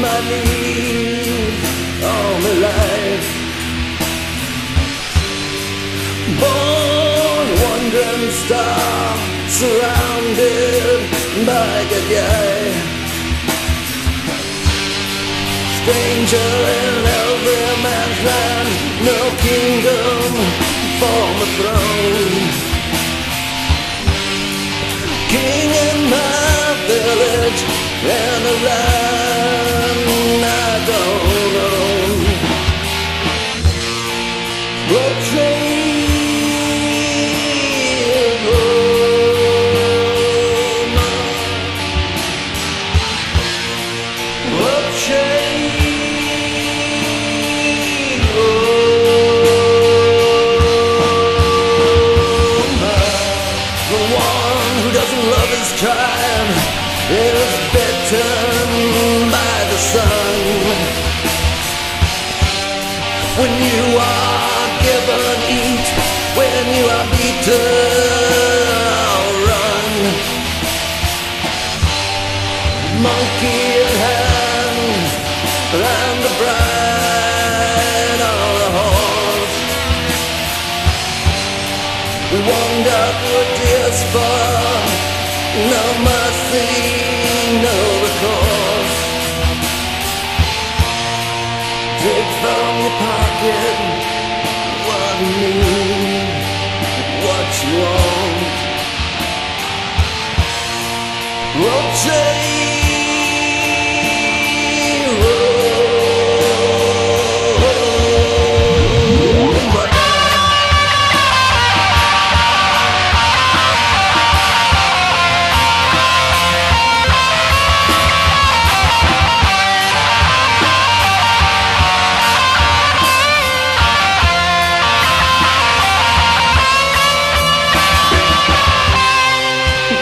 my knees all my life. Born wandering star, surrounded by good guy. Stranger in every man's land, no kingdom for my throne. Village and a land I don't own. But train is bitten by the sun. When you are given, eat. When you are beaten, run. Monkey in hand, and the bride on a horse. We wander through tears for no mercy, no recourse. Take from your pocket what you need, what you want. Rotate,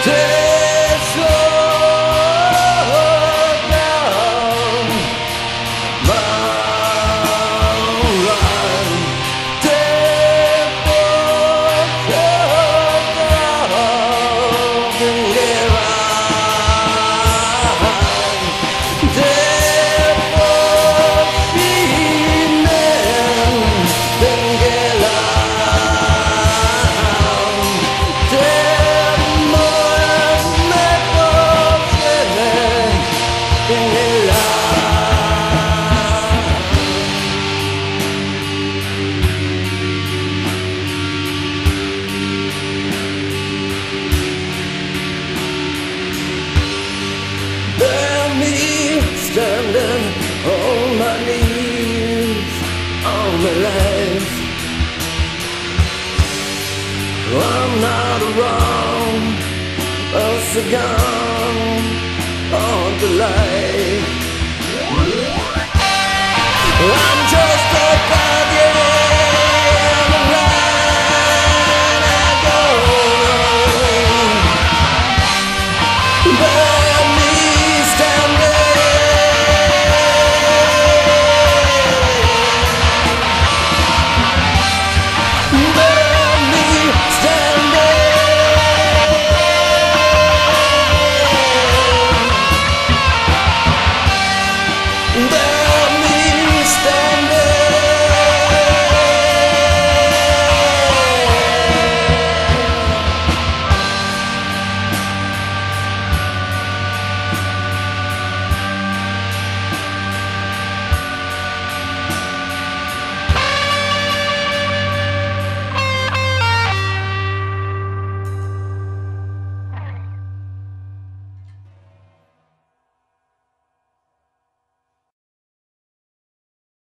Bear gone on the light. I'm just a guardian of line I go on. Bear